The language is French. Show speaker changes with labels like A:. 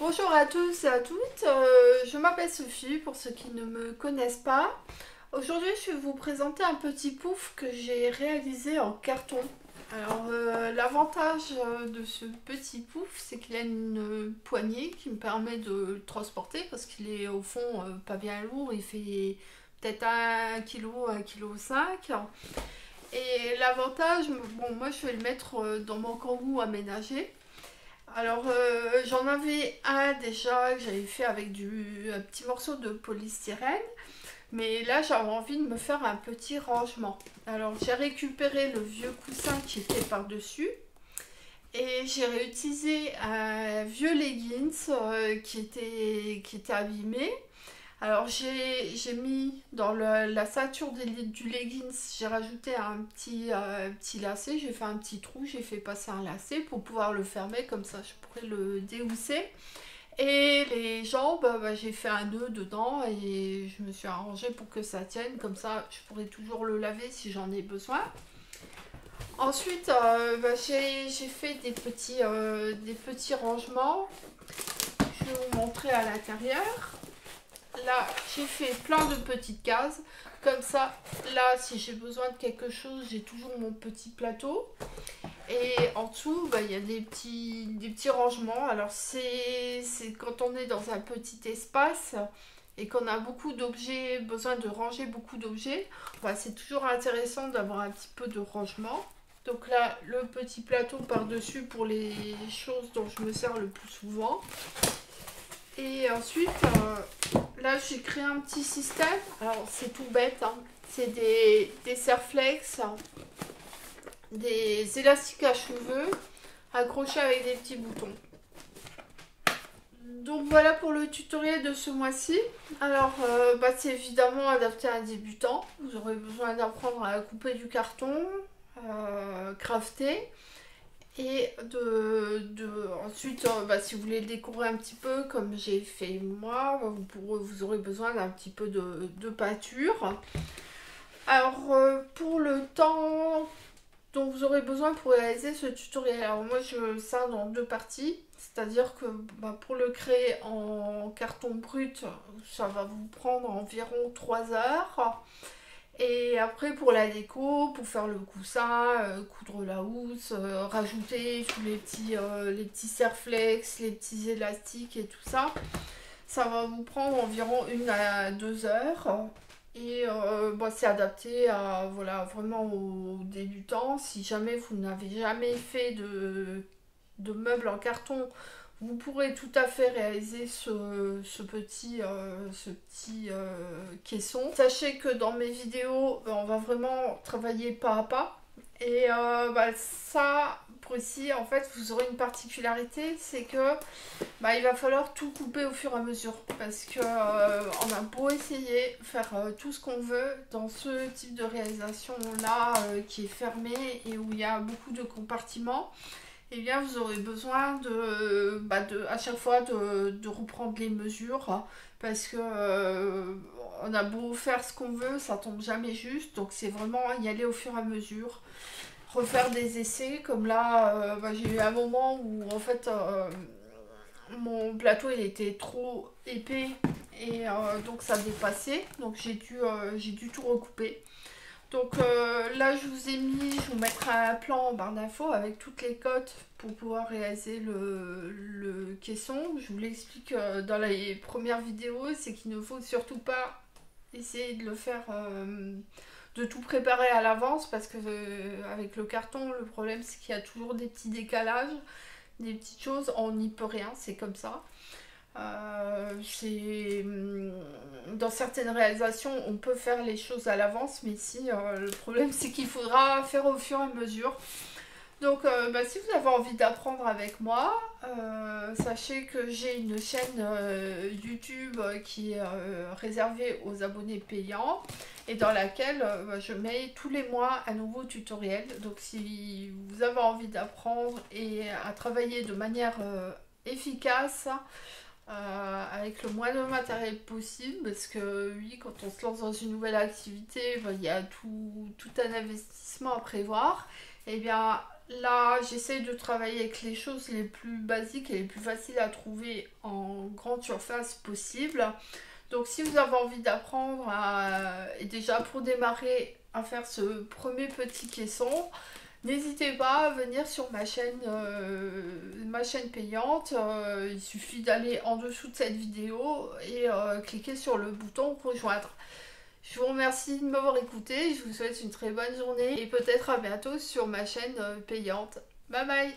A: Bonjour à tous et à toutes, euh, je m'appelle Sophie pour ceux qui ne me connaissent pas. Aujourd'hui je vais vous présenter un petit pouf que j'ai réalisé en carton. Alors euh, l'avantage euh, de ce petit pouf c'est qu'il a une poignée qui me permet de le transporter parce qu'il est au fond pas bien lourd, il fait peut-être 1 kg, 1 kg 5 et l'avantage, bon moi je vais le mettre dans mon kangou aménagé alors euh, j'en avais un déjà que j'avais fait avec du, un petit morceau de polystyrène. Mais là j'avais envie de me faire un petit rangement. Alors j'ai récupéré le vieux coussin qui était par-dessus. Et j'ai réutilisé un vieux leggings euh, qui, était, qui était abîmé. Alors j'ai mis dans la ceinture du leggings, j'ai rajouté un petit, euh, petit lacet, j'ai fait un petit trou, j'ai fait passer un lacet pour pouvoir le fermer, comme ça je pourrais le déhousser. Et les jambes, bah, j'ai fait un nœud dedans et je me suis arrangé pour que ça tienne, comme ça je pourrais toujours le laver si j'en ai besoin. Ensuite, euh, bah, j'ai fait des petits, euh, des petits rangements. Je vais vous montrer à l'intérieur là j'ai fait plein de petites cases. Comme ça là si j'ai besoin de quelque chose j'ai toujours mon petit plateau. Et en dessous bah, il y a des petits, des petits rangements. Alors c'est quand on est dans un petit espace et qu'on a beaucoup d'objets besoin de ranger beaucoup d'objets bah, c'est toujours intéressant d'avoir un petit peu de rangement. Donc là le petit plateau par dessus pour les choses dont je me sers le plus souvent et ensuite, euh, là, j'ai créé un petit système. Alors, c'est tout bête. Hein. C'est des, des serflex, des élastiques à cheveux accrochés avec des petits boutons. Donc voilà pour le tutoriel de ce mois-ci. Alors, euh, bah, c'est évidemment adapté à un débutant. Vous aurez besoin d'apprendre à couper du carton, euh, crafter. Et de, ensuite, euh, bah, si vous voulez le découvrir un petit peu comme j'ai fait moi, vous, vous aurez besoin d'un petit peu de, peinture. Alors euh, pour le temps dont vous aurez besoin pour réaliser ce tutoriel, alors moi je ça dans deux parties. C'est-à-dire que bah, pour le créer en carton brut, ça va vous prendre environ 3 heures. Et après pour la déco, pour faire le coussin, euh, coudre la housse, euh, rajouter tous les petits, euh, les petits serflex, les petits élastiques et tout ça, ça va vous prendre environ une à deux heures. Et bah, c'est adapté à voilà vraiment aux débutants. Si jamais vous n'avez jamais fait de, de meubles en carton vous pourrez tout à fait réaliser ce, petit, euh, euh, caisson. Sachez que dans mes vidéos, on va vraiment travailler pas à pas. Et euh, bah, ça, en fait, vous aurez une particularité, c'est que bah, il va falloir tout couper au fur et à mesure. Parce que on a beau essayer, faire tout ce qu'on veut dans ce type de réalisation-là qui est fermé et où il y a beaucoup de compartiments eh bien vous aurez besoin de, bah, de à chaque fois de, reprendre les mesures parce que euh, on a beau faire ce qu'on veut, ça tombe jamais juste, donc c'est vraiment y aller au fur et à mesure, refaire des essais, comme là euh, bah, j'ai eu un moment où en fait euh, mon plateau il était trop épais et donc ça dépassait, donc j'ai dû, j'ai dû tout recouper. Donc euh, là, je vous ai mis, je vous mettrai un plan en barre d'infos avec toutes les cotes pour pouvoir réaliser le, caisson. Je vous l'explique euh, dans les premières vidéos, c'est qu'il ne faut surtout pas essayer de le faire, euh, de tout préparer à l'avance parce que avec le carton, le problème c'est qu'il y a toujours des petits décalages, des petites choses, on n'y peut rien, c'est comme ça. Euh, hum, dans certaines réalisations, on peut faire les choses à l'avance, mais ici, euh, le problème, c'est qu'il faudra faire au fur et à mesure. Donc, euh, bah, si vous avez envie d'apprendre avec moi, sachez que j'ai une chaîne YouTube qui est réservée aux abonnés payants et dans laquelle bah, je mets tous les mois un nouveau tutoriel. Donc, si vous avez envie d'apprendre et à travailler de manière efficace, euh, avec le moins de matériel possible parce que oui quand on se lance dans une nouvelle activité ben, il y a tout, un investissement à prévoir et eh bien Là, j'essaye de travailler avec les choses les plus basiques et les plus faciles à trouver en grande surface possible. Donc si vous avez envie d'apprendre et déjà pour démarrer à faire ce premier petit caisson, n'hésitez pas à venir sur ma chaîne, euh, payante. Euh, il suffit d'aller en dessous de cette vidéo et euh, cliquer sur le bouton rejoindre. Je vous remercie de m'avoir écouté, je vous souhaite une très bonne journée et peut-être à bientôt sur ma chaîne payante. Bye bye